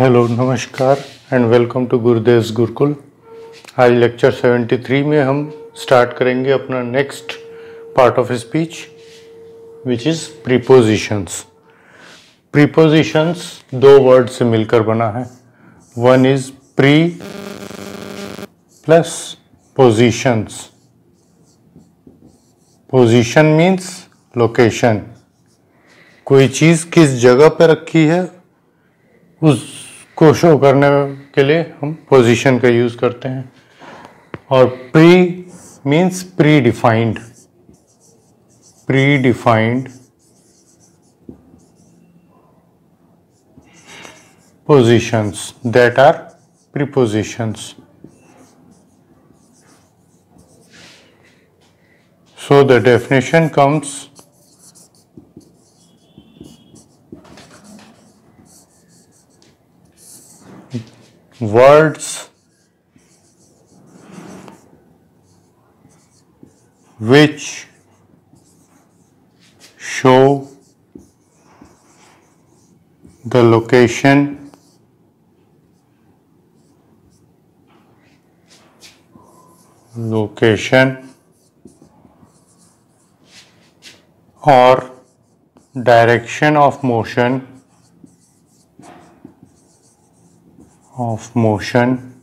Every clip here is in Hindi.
हेलो नमस्कार एंड वेलकम टू गुरुदेव गुरुकुल आज लेक्चर 73 में हम स्टार्ट करेंगे अपना next part of speech which is prepositions prepositions दो वर्ड से मिलकर बना है। One is pre plus positions position means location कोई चीज़ किस जगह पर रखी है को शो करने के लिए हम पोजीशन का यूज़ करते हैं। और pre means predefined predefined positions that are prepositions so the definition comes words which show the location location or direction of motion of motion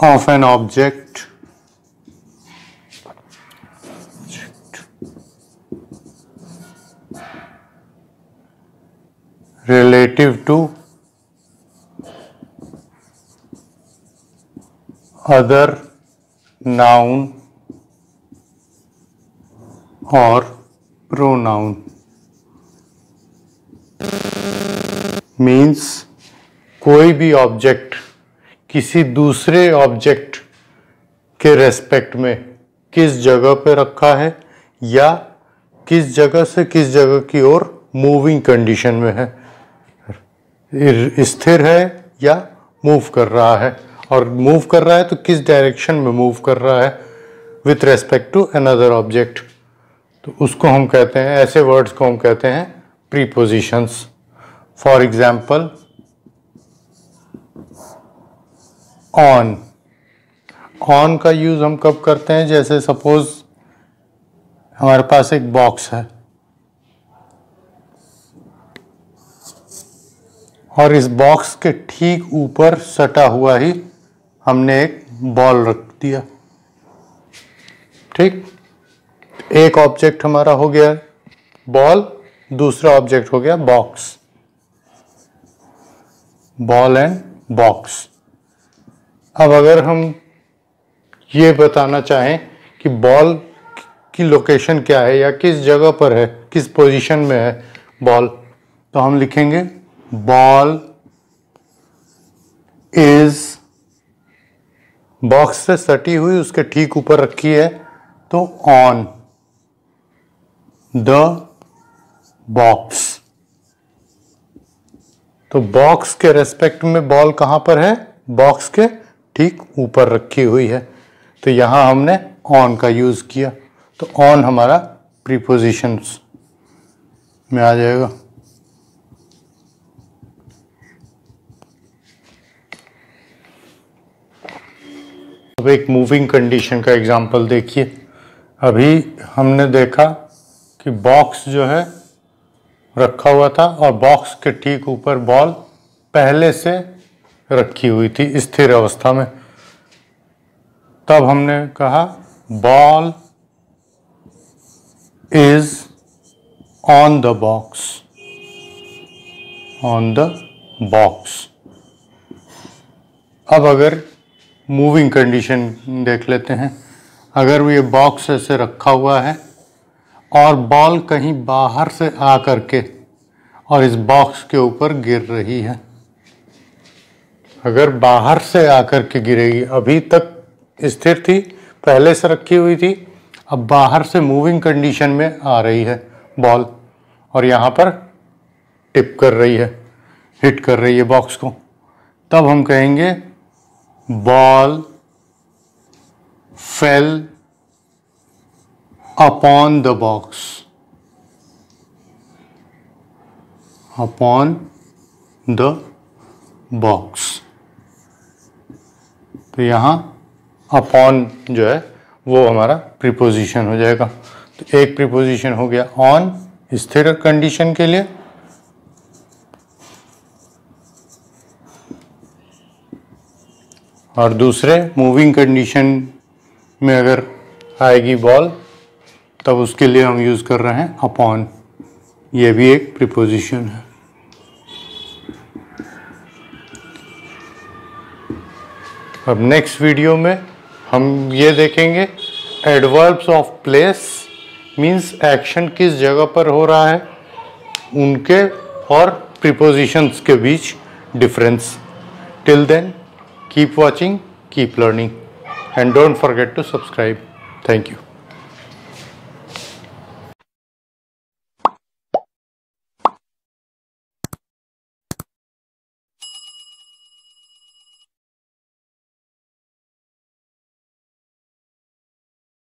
of an object relative to other noun or pronoun means कोई भी ऑब्जेक्ट किसी दूसरे ऑब्जेक्ट के रेस्पेक्ट में किस जगह पे रखा है या किस जगह से किस जगह की ओर मूविंग कंडीशन में है। स्थिर है या मूव कर रहा है। और मूव कर रहा है तो किस डायरेक्शन में मूव कर रहा है? With respect to another object तो उसको हम कहते हैं, ऐसे वर्ड्स को हम कहते हैं prepositions for example on on का यूज़ हम कब करते हैं? जैसे सपोज़ हमारे पास एक बॉक्स है। और इस बॉक्स के ठीक ऊपर सटा हुआ ही हमने एक बॉल रख दिया। ठीक? एक ऑब्जेक्ट हमारा हो गया बॉल दूसरा ऑब्जेक्ट हो गया बॉक्स बॉल एंड बॉक्स। अब अगर हम ये बताना चाहें कि बॉल की लोकेशन क्या है या किस जगह पर है, किस पोजीशन में है बॉल तो हम लिखेंगे, बॉल इज़ बॉक्स से सटी हुई, उसके ठीक ऊपर रखी है तो ऑन द बॉक्स। तो बॉक्स के रेस्पेक्ट में बॉल कहाँ पर है? बॉक्स के ठीक ऊपर रखी हुई है। तो यहाँ हमने ऑन का यूज़ किया। तो ऑन हमारा प्रीपोजिशन में आ जाएगा। अब एक मूविंग कंडीशन का एग्जांपल देखिए। अभी हमने देखा कि बॉक्स जो है रखा हुआ था और बॉक्स के ठीक ऊपर बॉल पहले से रखी हुई थी स्थिर अवस्था में। तब हमने कहा ball is on the box on the box अब अगर मूविंग कंडीशन देख लेते हैं। अगर ये बॉक्स ऐसे रखा हुआ है और बॉल कहीं बाहर से आ कर के और इस बॉक्स के ऊपर गिर रही है। अगर बाहर से आकर के गिरेगी, अभी तक स्थिर थी, पहले से रखी हुई थी, अब बाहर से मूविंग कंडीशन में आ रही है बॉल और यहाँ पर टिप कर रही है हिट कर रही है बॉक्स को। तब हम कहेंगे ball fell upon the box upon the box तो यहाँ अपॉन जो है, वो हमारा प्रीपोजिशन हो जाएगा। तो एक प्रीपोजिशन हो गया ऑन स्थिर कंडीशन के लिए। और दूसरे मूविंग कंडीशन में अगर आएगी बॉल तब उसके लिए हम यूज़ कर रहे हैं अपॉन ये भी एक प्रीपोजिशन है। अब नेक्स्ट वीडियो में हम ये देखेंगे adverbs of place means action किस जगह पर हो रहा है, उनके और प्रीपोजिशंस के बीच difference till then keep watching keep learning and don't forget to subscribe thank you.